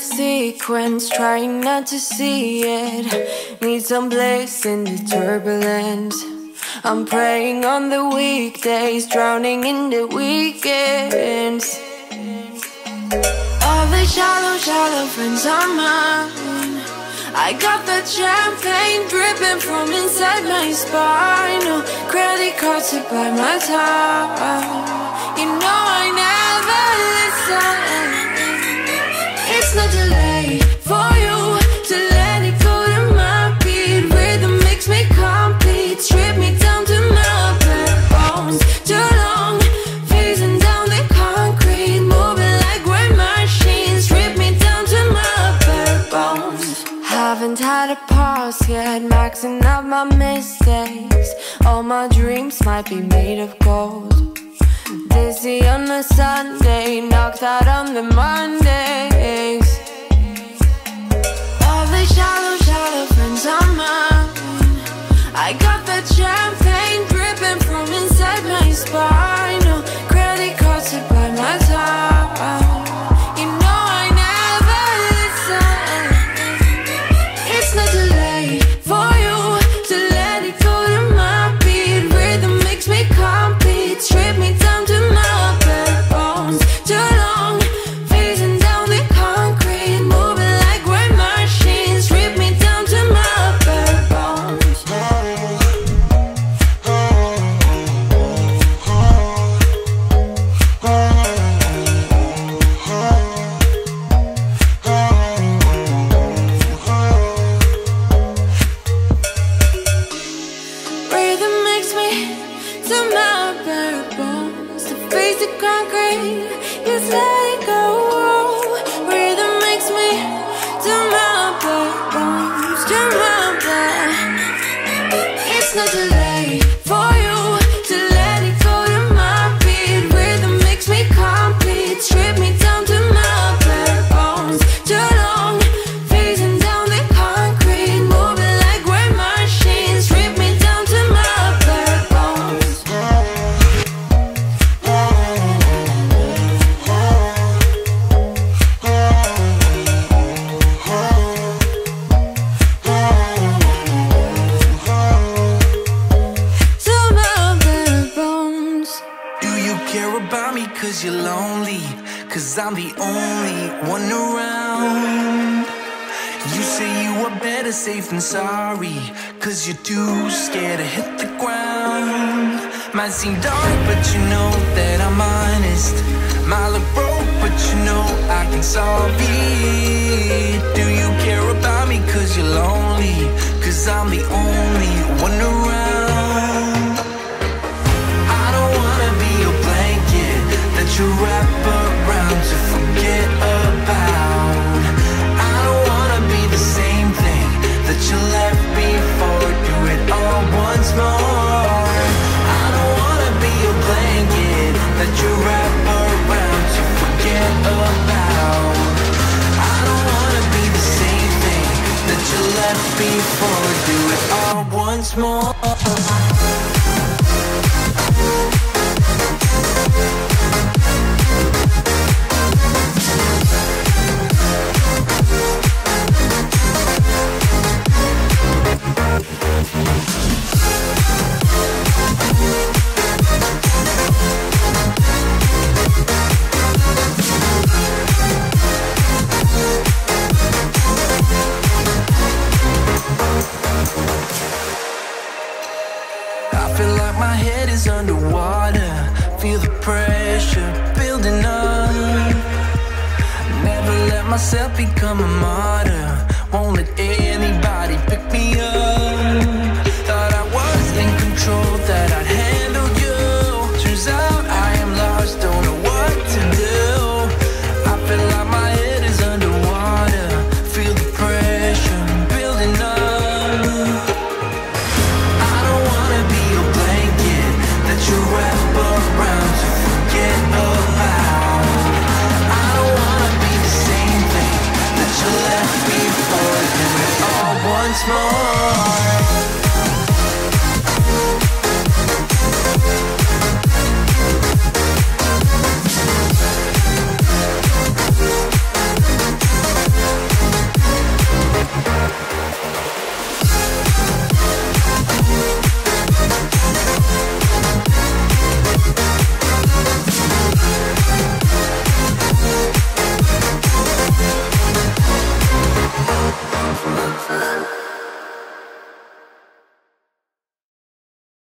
sequence, trying not to see it. Need some bliss in the turbulence. I'm praying on the weekdays, drowning in the weekends. All the shallow, shallow friends are mine. I got that champagne dripping from inside my spine. No credit cards to buy my time. You know I never listen. Haven't had a pause yet, maxing out my mistakes. All my dreams might be made of gold. Dizzy on a Sunday, knocked out on the Mondays. All the shallow, To concrete, just let it go Rhythm makes me to my bones To my bare It's not cause you're lonely? Cause I'm the only one around. You say you are better safe than sorry. Cause you're too scared to hit the ground. Might seem dark, but you know that I'm honest. Might look broke, but you know I can solve it. Do you care about me cause you're lonely? Cause I'm the only before. Do it all once more. Pressure building up. Never let myself become a martyr. Won't let anybody pick me up.